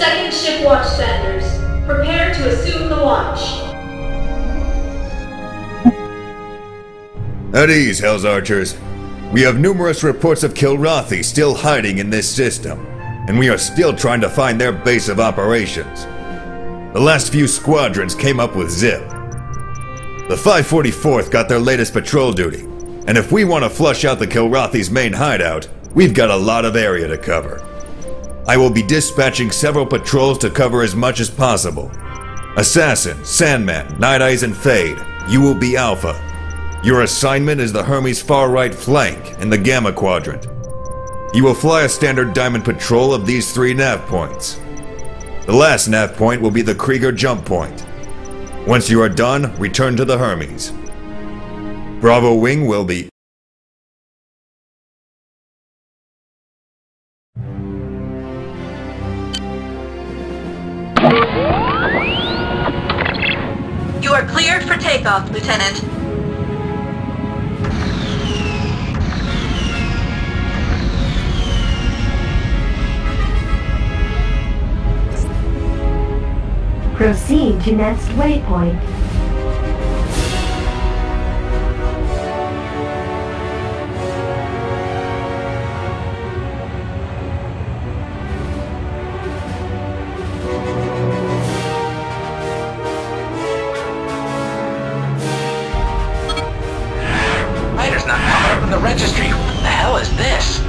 Second ship watch senders. Prepare to assume the watch. At ease, Hell's Archers. We have numerous reports of Kilrathi still hiding in this system, and we are still trying to find their base of operations. The last few squadrons came up with Zip. The 544th got their latest patrol duty, and if we want to flush out the Kilrathi's main hideout, we've got a lot of area to cover. I will be dispatching several patrols to cover as much as possible. Assassin, Sandman, Night Eyes, and Fade, you will be Alpha. Your assignment is the Hermes far right flank in the Gamma Quadrant. You will fly a standard diamond patrol of these three nav points. The last nav point will be the Krieger jump point. Once you are done, return to the Hermes. Bravo Wing will be You are cleared for takeoff, Lieutenant. Proceed to next waypoint. The registry. What the hell is this?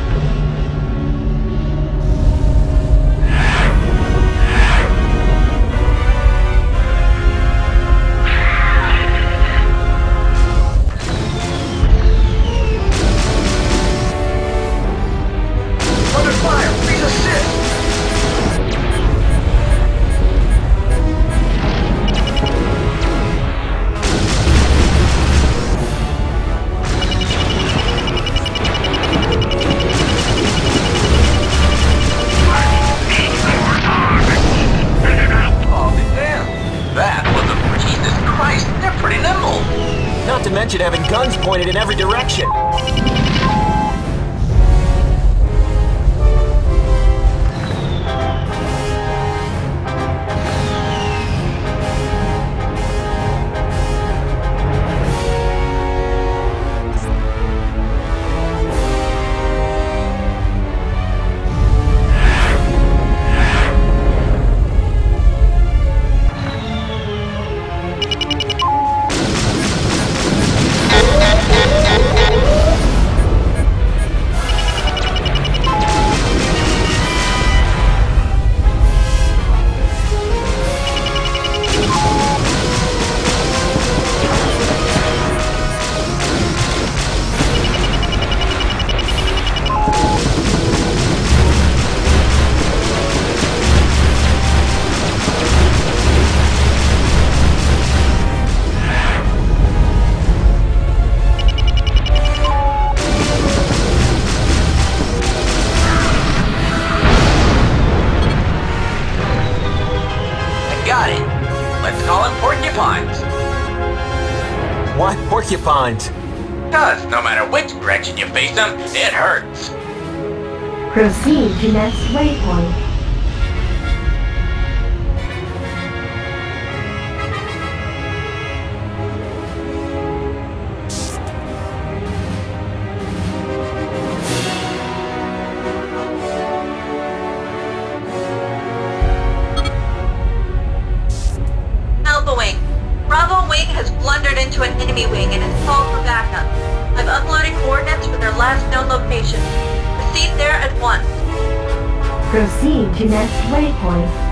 Porcupines? Cause no matter which direction you face them, it hurts. Proceed to next waypoint. Proceed to next waypoint.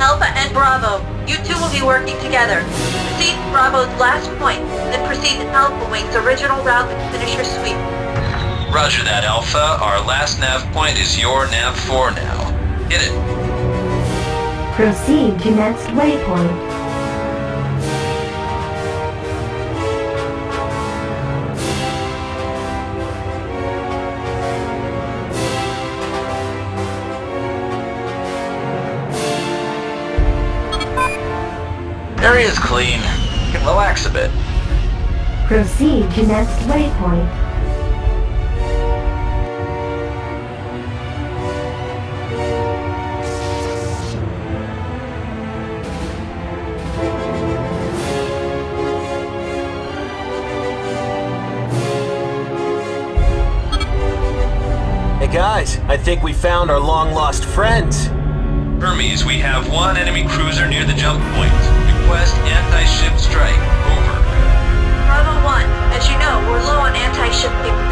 Alpha and Bravo, you two will be working together. Proceed to Bravo's last point, then proceed to Alpha Wing's original route and finish your sweep. Roger that, Alpha. Our last nav point is your nav 4 now. Hit it. Proceed to next waypoint. Area's clean. You can relax a bit. Proceed to next waypoint. Hey guys, I think we found our long lost friends. Hermes, we have one enemy cruiser near the jump point. Request anti-ship strike. Over. Bravo 1, as you know, we're low on anti-ship capabilities.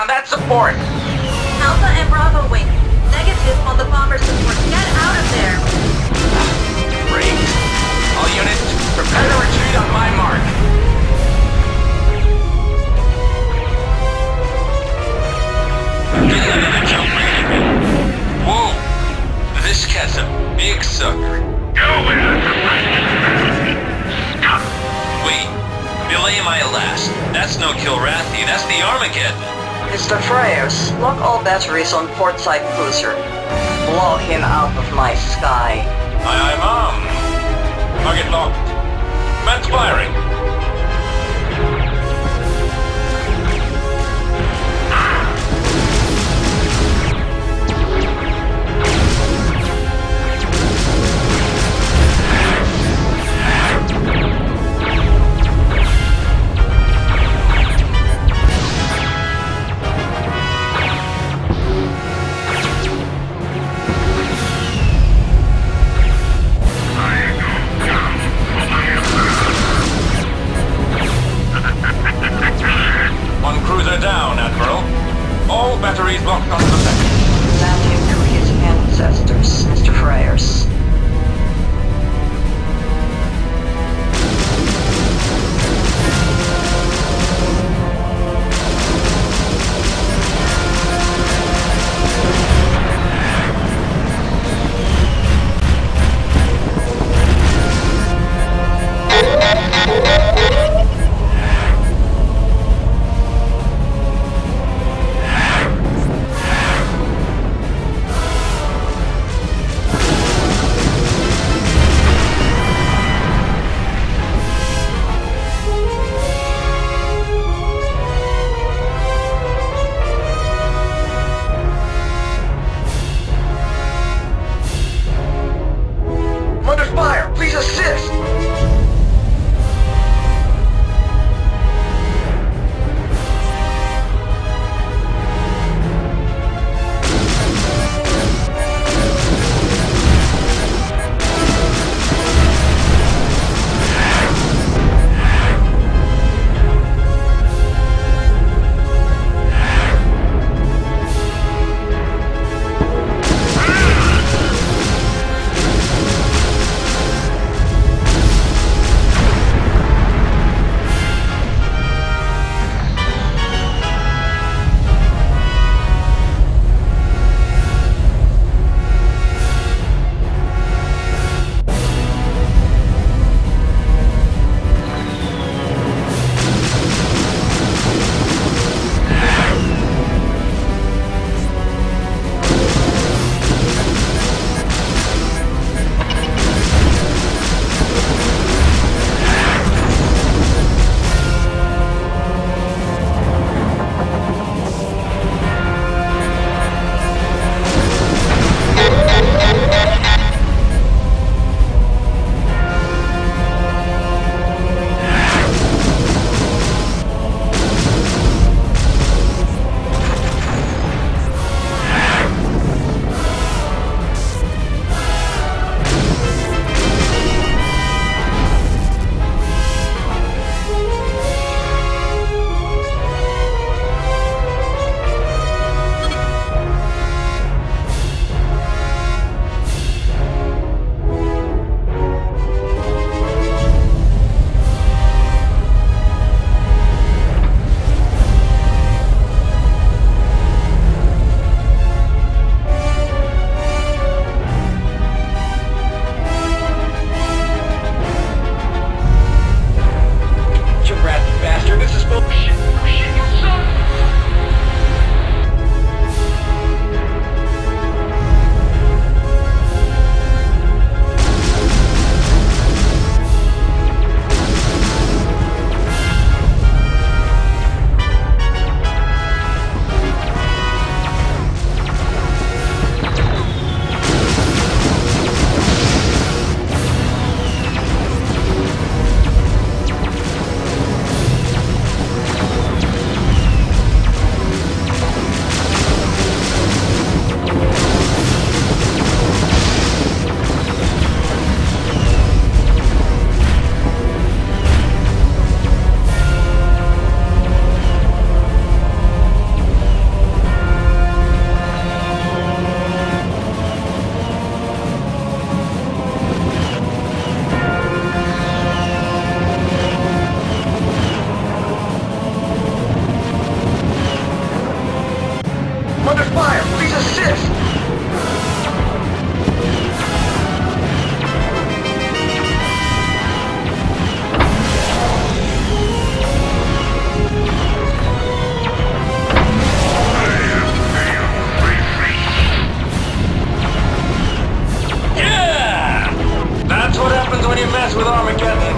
ETA that support. Alpha and Bravo Wing, negative on the bomber support. Get out of there! Great. All units, prepare to retreat on my mark. Getting another jump rating. Whoa! This cat's a big sucker. Wait, belay my last. That's no Kilrathi, that's the Armageddon. Mr. Freyers, lock all batteries on portside cruiser. Blow him out of my sky. Aye, aye, ma'am. Target locked. Commence firing.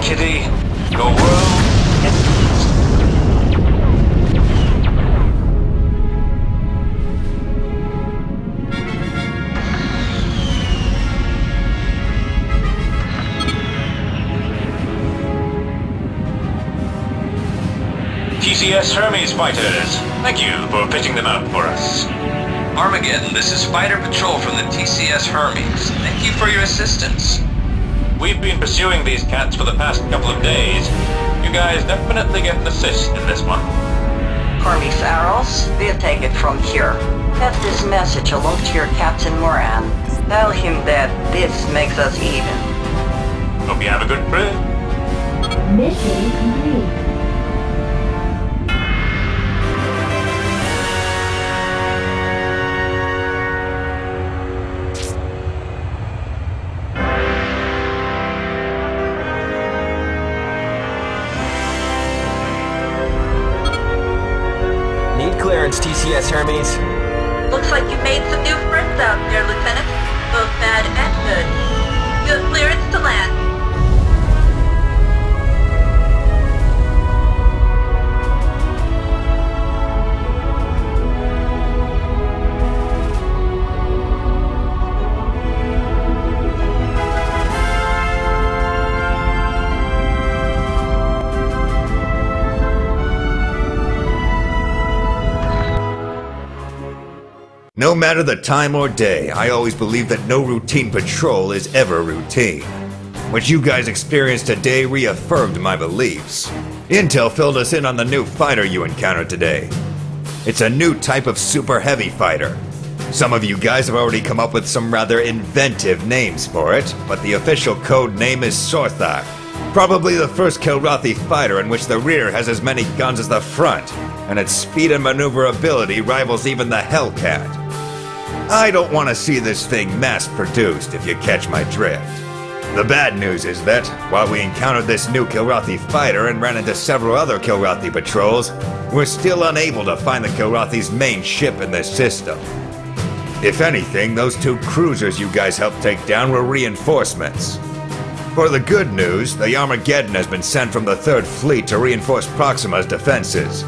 Kitty. Your world. TCS Hermes fighters, thank you for pitching them out for us. Armageddon, this is Fighter Patrol from the TCS Hermes. Thank you for your assistance. We've been pursuing these cats for the past couple of days. You guys definitely get an assist in this one. Hermes Arrows, we'll take it from here. Pass this message along to your Captain Moran. Tell him that this makes us even. Hope you have a good trip. Mission complete. Clearance, TCS Hermes. Looks like you made some new friends out there, Lieutenant. Both bad and good. You have clearance to land. No matter the time or day, I always believe that no routine patrol is ever routine. What you guys experienced today reaffirmed my beliefs. Intel filled us in on the new fighter you encountered today. It's a new type of super heavy fighter. Some of you guys have already come up with some rather inventive names for it, but the official code name is Sorthak. Probably the first Kilrathi fighter in which the rear has as many guns as the front, and its speed and maneuverability rivals even the Hellcat. I don't want to see this thing mass produced, if you catch my drift. The bad news is that, while we encountered this new Kilrathi fighter and ran into several other Kilrathi patrols, we're still unable to find the Kilrathi's main ship in this system. If anything, those two cruisers you guys helped take down were reinforcements. For the good news, the Armageddon has been sent from the Third Fleet to reinforce Proxima's defenses.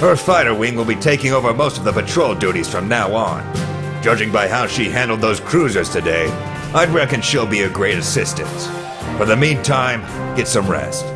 Her fighter wing will be taking over most of the patrol duties from now on. Judging by how she handled those cruisers today, I'd reckon she'll be a great assistance. For the meantime, get some rest.